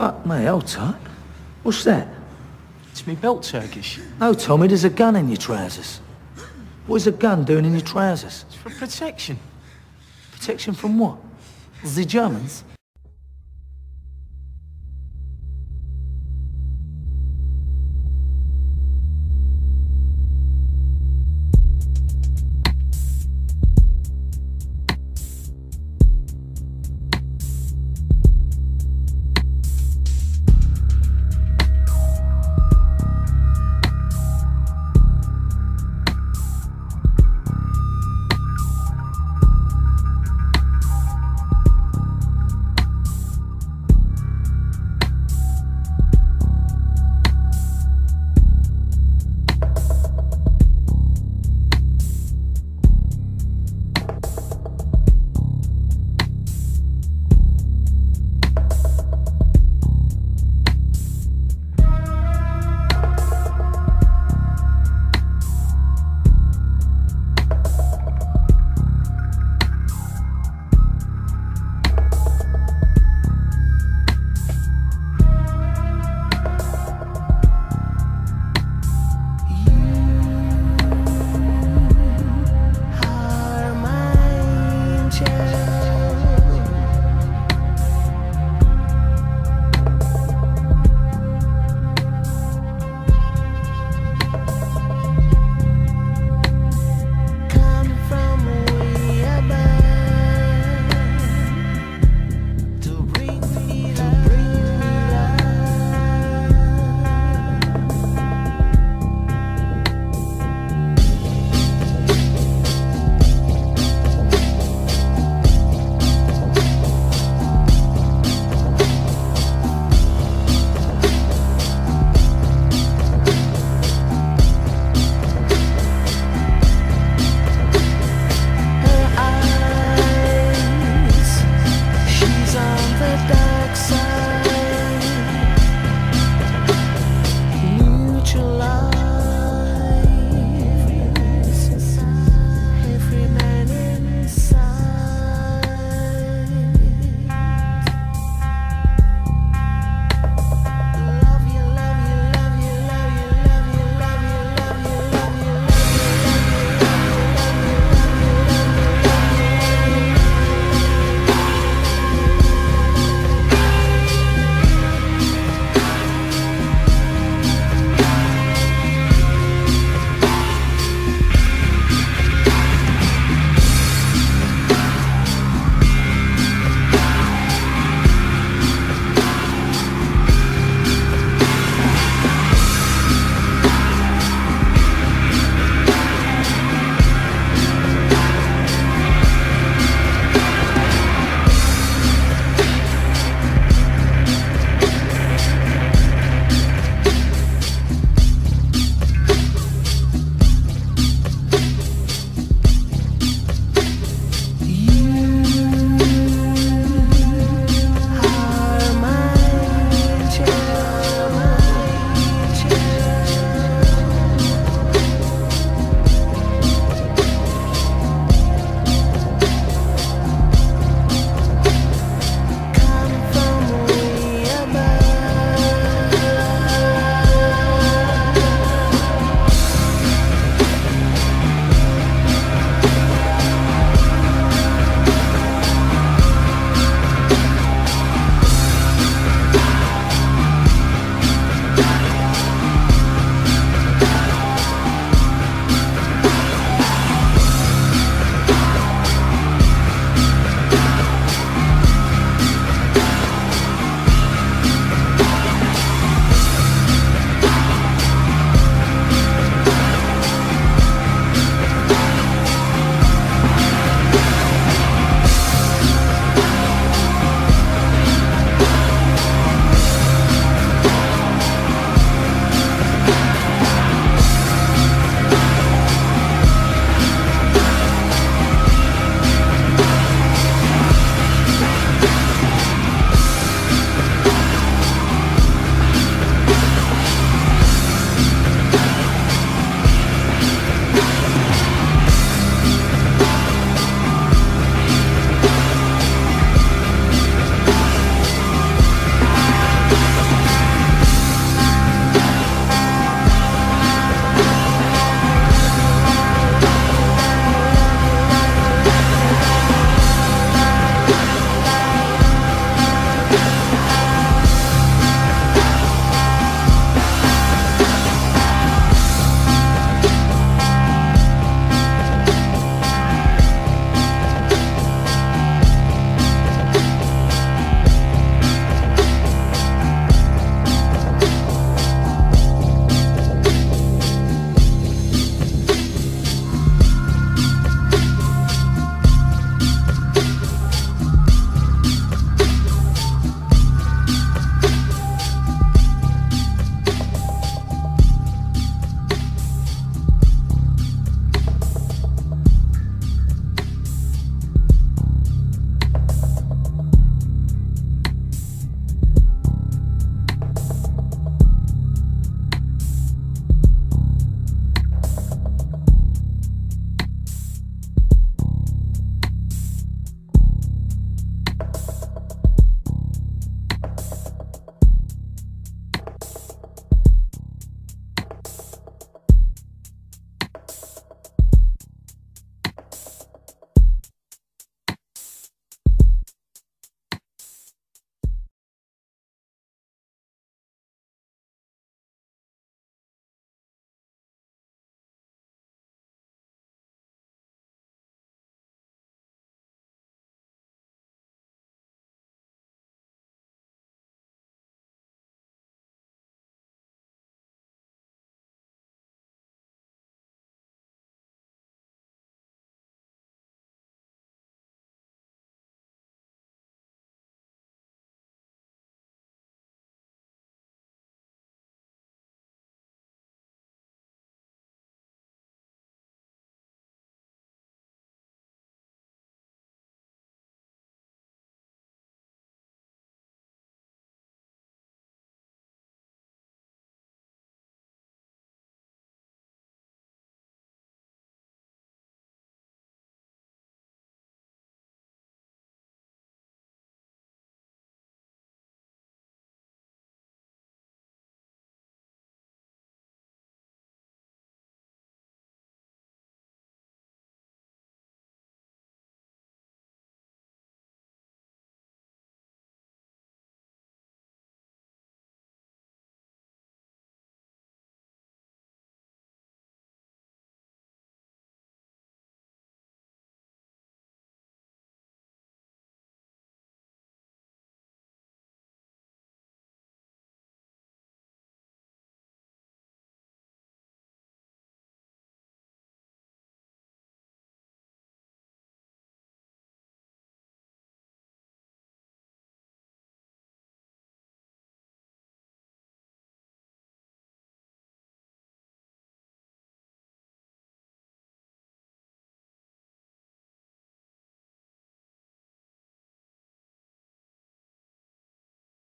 Fuck me, hold tut. What's that? It's me belt Turkish. No, Tommy, there's a gun in your trousers. What is a gun doing in your trousers? It's for protection. Protection from what? The Germans?